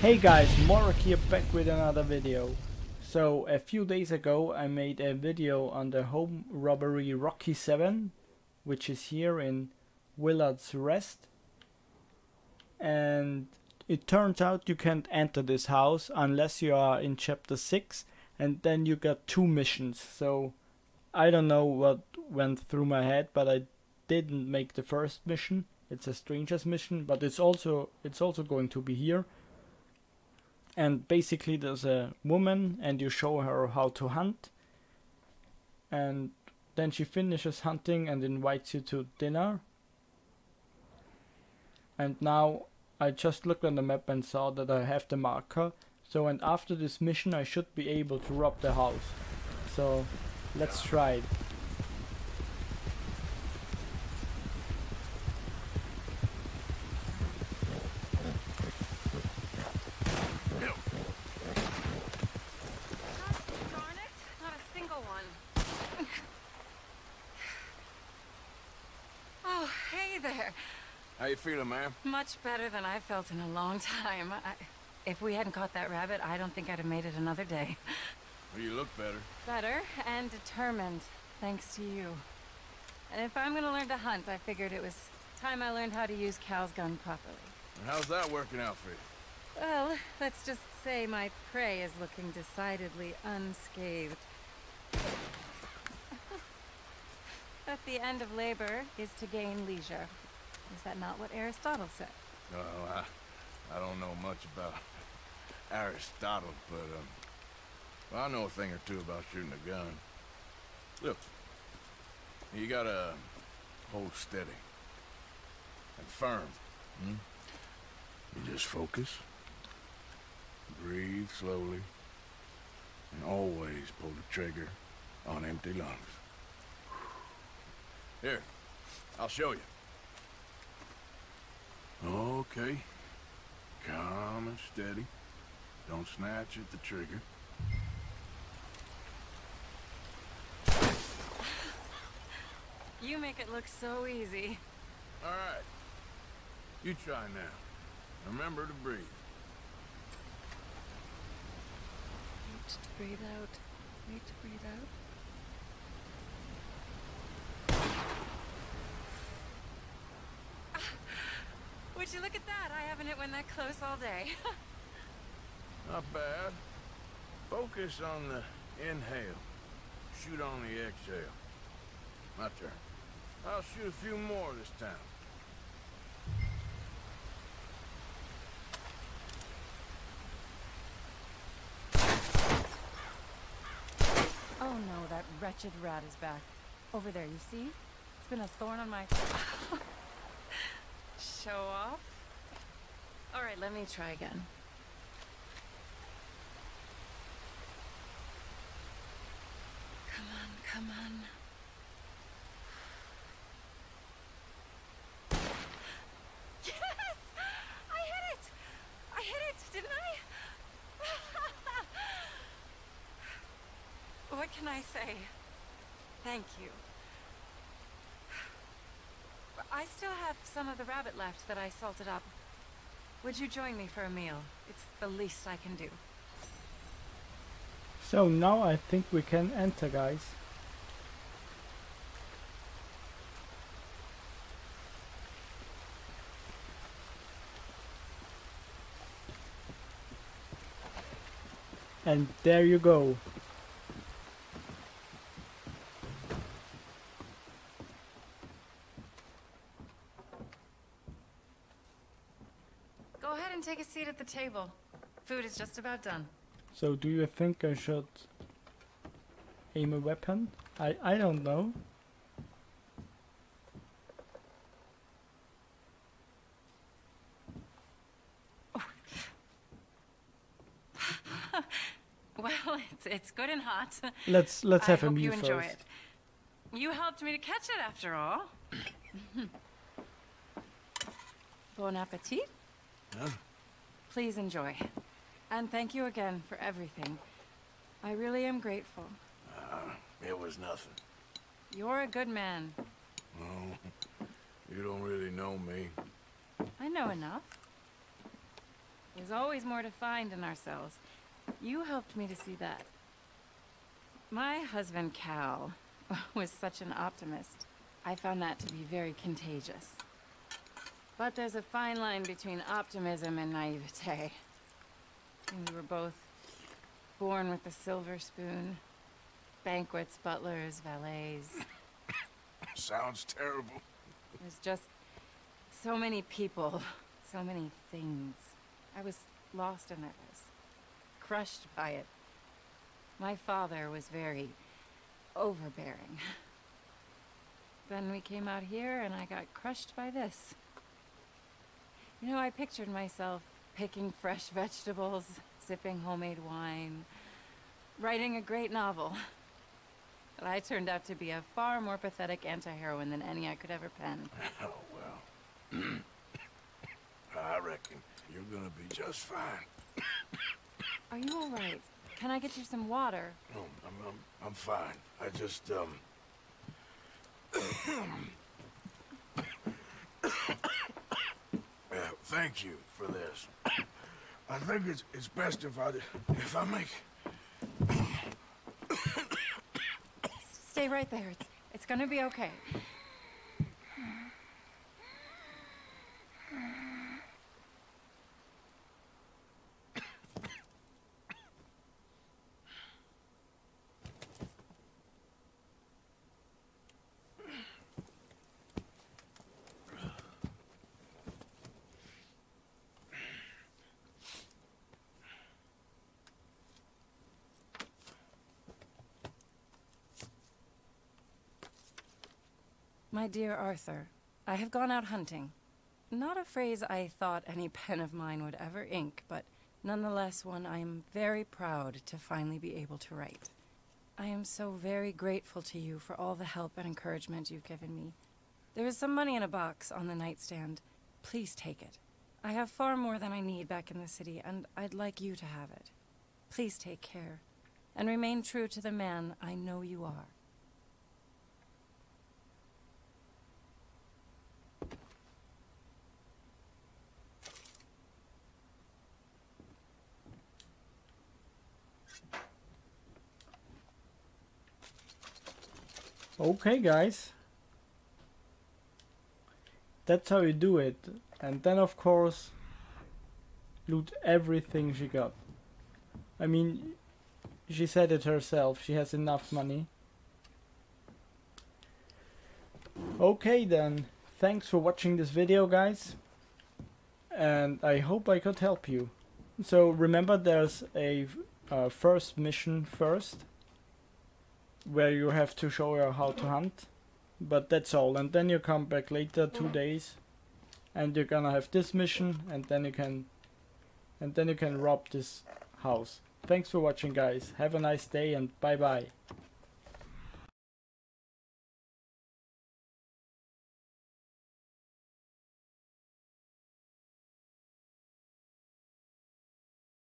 Hey guys, Morag here back with another video. So a few days ago I made a video on the home robbery Rocky 7 which is here in Willard's Rest. And it turns out you can't enter this house unless you are in chapter 6 and then you got two missions. So I don't know what went through my head but I didn't make the first mission. It's a stranger's mission but it's also it's also going to be here and basically there's a woman and you show her how to hunt. And then she finishes hunting and invites you to dinner. And now I just looked on the map and saw that I have the marker. So and after this mission I should be able to rob the house. So let's try it Darn it, not a single one. oh, hey there. How you feeling, ma'am? Much better than I felt in a long time. I, if we hadn't caught that rabbit, I don't think I'd have made it another day. Well, you look better. Better and determined, thanks to you. And if I'm gonna learn to hunt, I figured it was time I learned how to use Cal's gun properly. And how's that working out for you? Well, let's just say my prey is looking decidedly unscathed. At the end of labor is to gain leisure. Is that not what Aristotle said? Well, I, I don't know much about Aristotle, but um, well, I know a thing or two about shooting a gun. Look, you gotta hold steady and firm. Hmm? You just focus, breathe slowly, and always pull the trigger on empty lungs. Here, I'll show you. Okay. Calm and steady. Don't snatch at the trigger. You make it look so easy. All right. You try now. Remember to breathe. Wait to breathe out. Wait to breathe out. Would you look at that? I haven't hit one that close all day. Not bad. Focus on the inhale. Shoot on the exhale. My turn. I'll shoot a few more this time. Oh no, that wretched rat is back. Over there, you see? It's been a thorn on my... Show off? Alright, let me try again. Come on, come on. Yes! I hit it! I hit it, didn't I? What can I say? Thank you. I still have some of the rabbit left that I salted up. Would you join me for a meal? It's the least I can do. So now I think we can enter guys. And there you go ahead and take a seat at the table. Food is just about done. So do you think I should aim a weapon? I, I don't know. Well, it's, it's good and hot. Let's let's have a hope meal you enjoy first. it. You helped me to catch it after all. bon appetit. Huh? Ah. Please enjoy. And thank you again for everything. I really am grateful. Uh, it was nothing. You're a good man. Oh, you don't really know me. I know enough. There's always more to find in ourselves. You helped me to see that. My husband, Cal, was such an optimist. I found that to be very contagious. But there's a fine line between optimism and naivete. And we were both born with a silver spoon. Banquets, butlers, valets. Sounds terrible. There's just so many people, so many things. I was lost in it, I was crushed by it. My father was very overbearing. Then we came out here and I got crushed by this. You know, I pictured myself picking fresh vegetables, sipping homemade wine, writing a great novel. But I turned out to be a far more pathetic anti-heroine than any I could ever pen. Oh, well. I reckon you're gonna be just fine. Are you all right? Can I get you some water? No, I'm, I'm, I'm fine. I just, um... yeah, thank you for this. I think it's, it's best if I, if I make... Stay right there. It's, it's gonna be okay. My dear Arthur, I have gone out hunting. Not a phrase I thought any pen of mine would ever ink, but nonetheless one I am very proud to finally be able to write. I am so very grateful to you for all the help and encouragement you've given me. There is some money in a box on the nightstand. Please take it. I have far more than I need back in the city, and I'd like you to have it. Please take care, and remain true to the man I know you are. Okay, guys. That's how you do it. And then, of course, loot everything she got. I mean, she said it herself. She has enough money. Okay, then. Thanks for watching this video, guys. And I hope I could help you. So remember, there's a uh, first mission first where you have to show her how to hunt. But that's all. And then you come back later, two mm. days, and you're gonna have this mission, and then you can, and then you can rob this house. Thanks for watching, guys. Have a nice day, and bye bye.